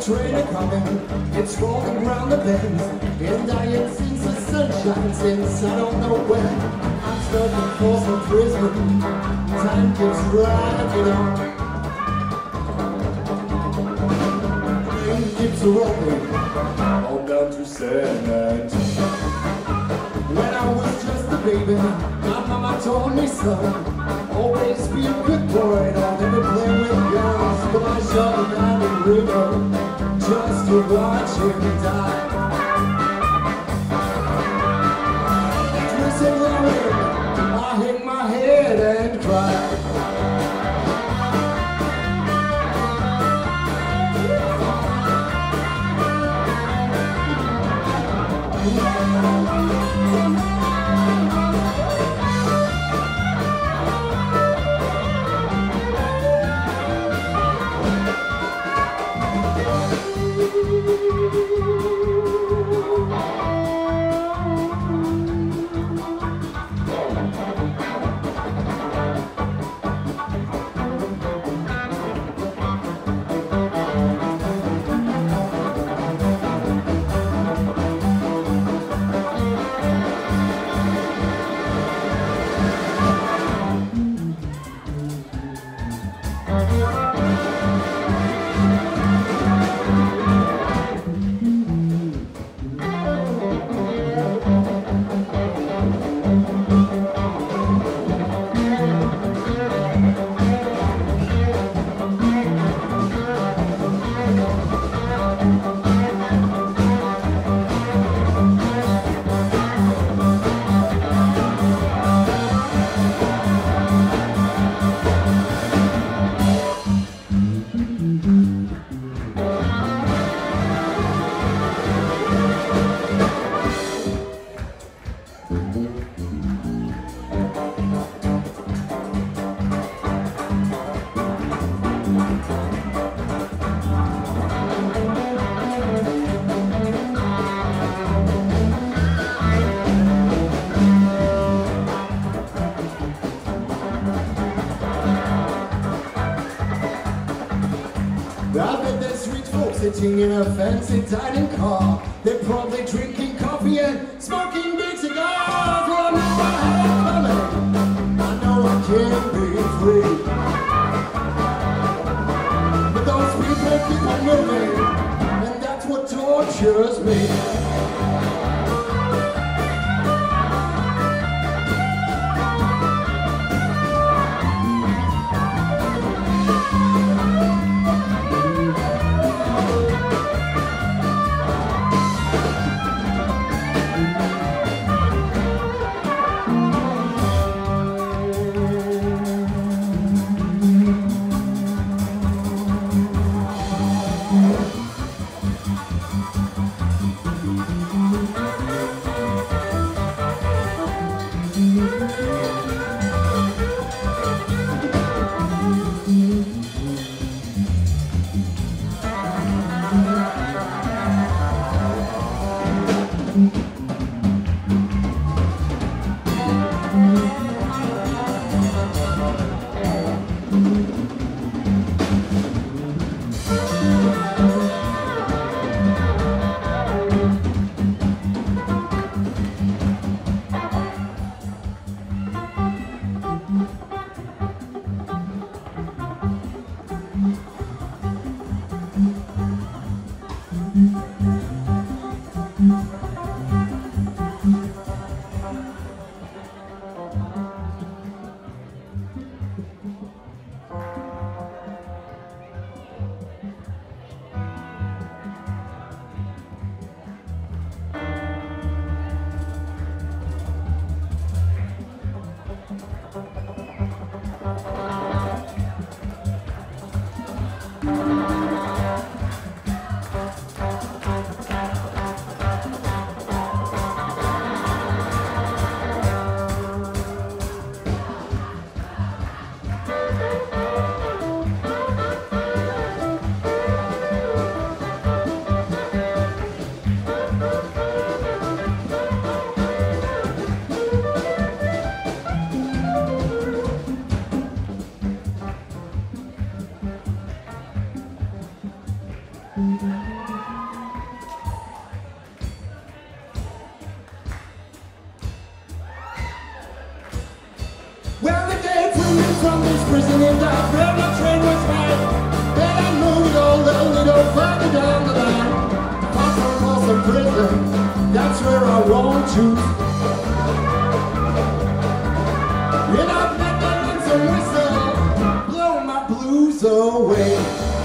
train a coming, it's rolling round the bend, and I ain't seen the sunshine since I don't know when. I'm stuck in Folsom Prison, time keeps dragging on. Train keeps rolling, on down to San Antonio. When I was just a baby, my mama told me, son, always be a good boy, don't ever play with guns. But I him down the river, just to watch him die. Sitting in a fancy dining car. They're probably drinking coffee and smoking big cigars. Well, know I have coming. I know I can't be free. But those people keep on moving, and that's what tortures me. And I my train was right. I down the line. Prison, that's where I want to. And I've met the lonesome whistle, blow my blues away.